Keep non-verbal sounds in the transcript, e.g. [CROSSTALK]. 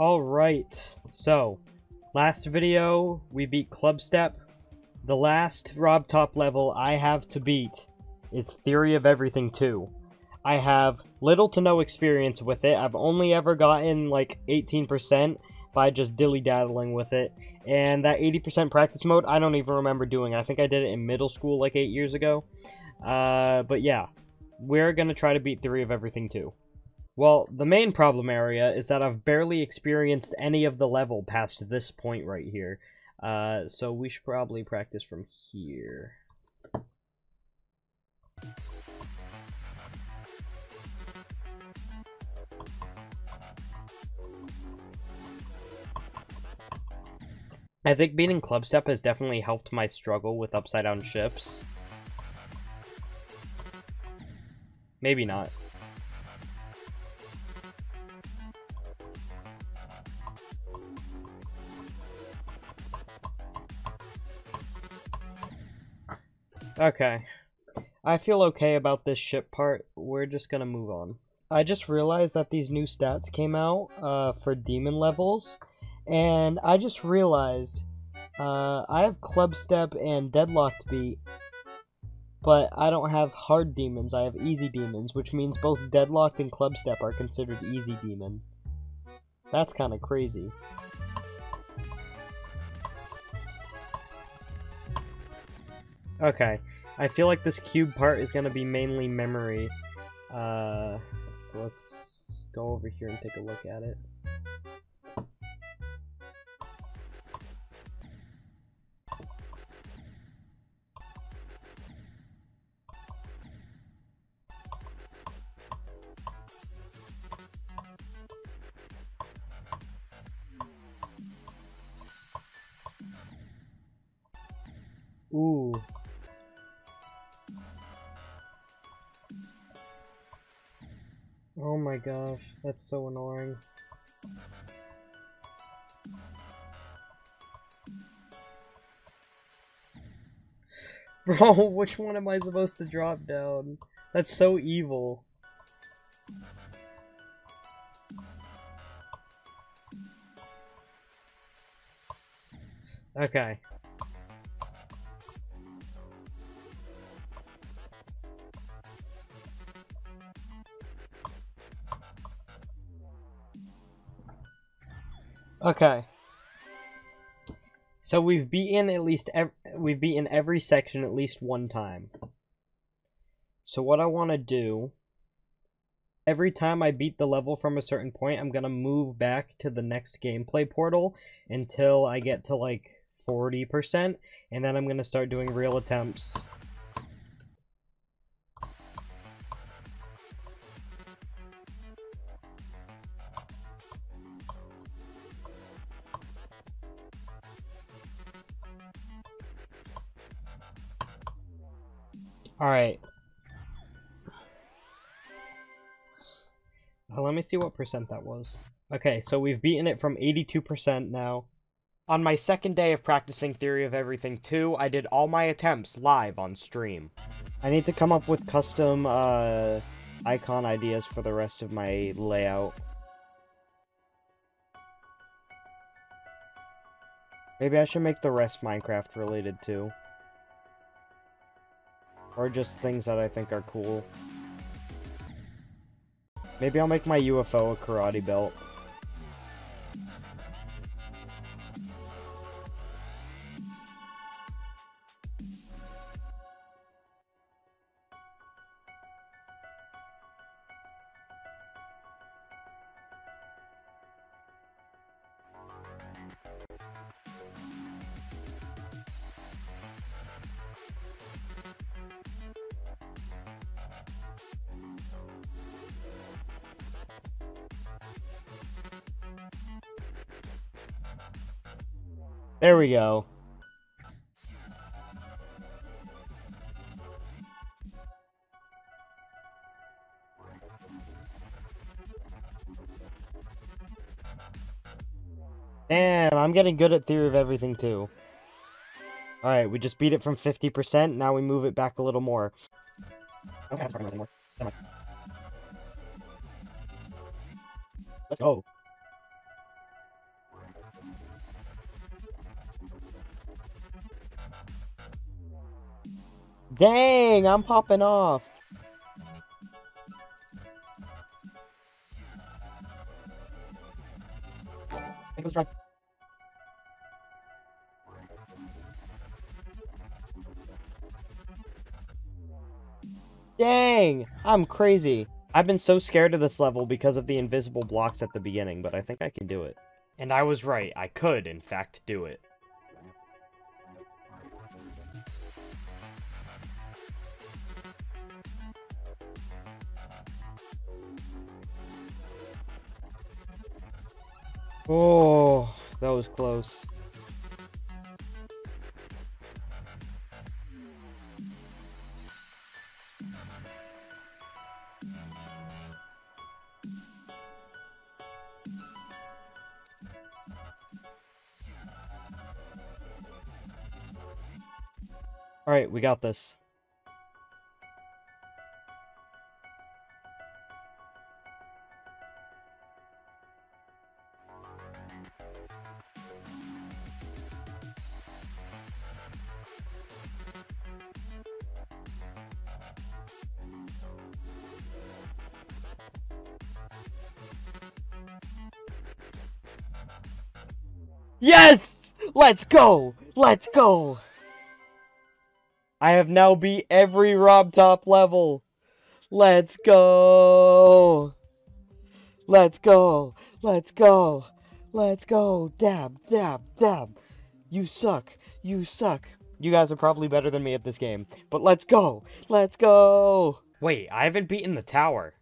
Alright, so, last video, we beat Clubstep. The last RobTop level I have to beat is Theory of Everything 2. I have little to no experience with it. I've only ever gotten like 18% by just dilly-daddling with it. And that 80% practice mode, I don't even remember doing. I think I did it in middle school like 8 years ago. Uh, but yeah, we're going to try to beat Theory of Everything 2. Well, the main problem area is that I've barely experienced any of the level past this point right here. Uh, so we should probably practice from here. I think beating Clubstep has definitely helped my struggle with upside down ships. Maybe not. Okay. I feel okay about this ship part. We're just gonna move on. I just realized that these new stats came out uh, for demon levels, and I just realized uh, I have Clubstep and Deadlocked Beat, but I don't have hard demons. I have easy demons, which means both Deadlocked and Clubstep are considered easy demon. That's kind of crazy. Okay. I feel like this cube part is going to be mainly memory. Uh, so let's go over here and take a look at it. Ooh. Oh my gosh, that's so annoying. [LAUGHS] Bro, which one am I supposed to drop down? That's so evil. Okay. Okay. So we've beaten at least ev we've beaten every section at least one time. So what I want to do every time I beat the level from a certain point, I'm going to move back to the next gameplay portal until I get to like 40% and then I'm going to start doing real attempts Alright. Let me see what percent that was. Okay, so we've beaten it from 82% now. On my second day of practicing Theory of Everything 2, I did all my attempts live on stream. I need to come up with custom uh, icon ideas for the rest of my layout. Maybe I should make the rest Minecraft related too. Or just things that I think are cool. Maybe I'll make my UFO a karate belt. There we go. Damn, I'm getting good at Theory of Everything 2. Alright, we just beat it from 50%, now we move it back a little more. Anymore. Let's go. Dang, I'm popping off. Let's try. Dang, I'm crazy. I've been so scared of this level because of the invisible blocks at the beginning, but I think I can do it. And I was right, I could, in fact, do it. Oh, that was close. Alright, we got this. Yes! Let's go! Let's go! I have now beat every RobTop level. Let's go! Let's go! Let's go! Let's go! Dab, dab, dab! You suck! You suck! You guys are probably better than me at this game, but let's go! Let's go! Wait, I haven't beaten the tower.